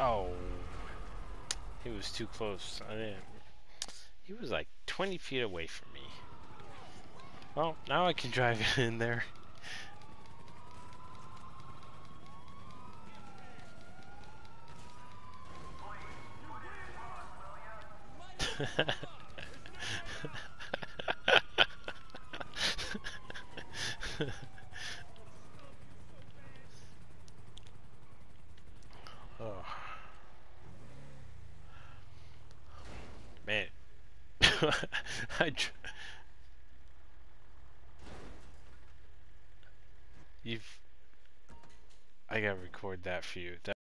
Oh. He was too close. I didn't. He was like 20 feet away from me. Well, now I can drive in there. oh. I You've I gotta record that for you. That